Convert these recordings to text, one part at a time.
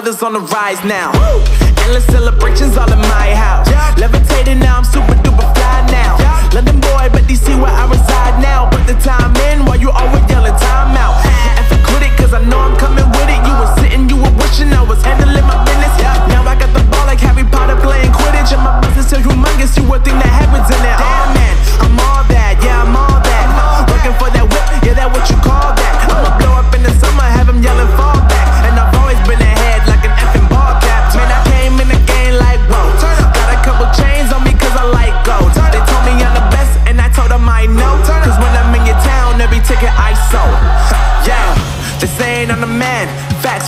Brothers on the rise now. Endless celebrations all in my house. Levitating now, I'm super duper fly now. London boy, but DC where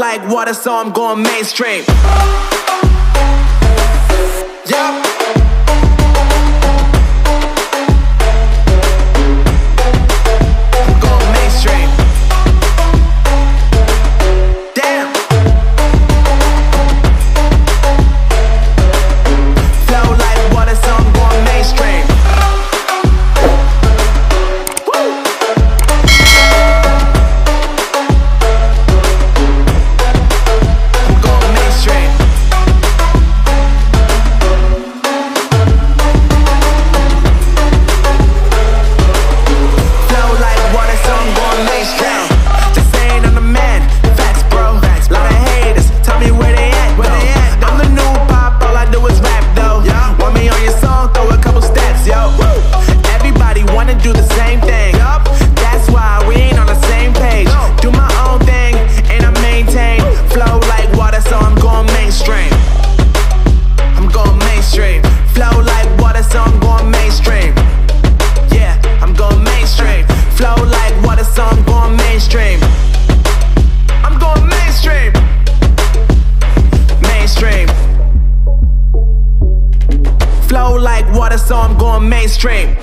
Like water, so I'm going mainstream. Yup. Wanna do the same thing. That's why we ain't on the same page. Do my own thing, and I maintain. Flow like water, so I'm going mainstream. I'm going mainstream. Flow like water, so I'm going mainstream. Yeah, I'm going mainstream. Flow like water, so I'm going mainstream. I'm going mainstream. Mainstream. Flow like water, so I'm going mainstream.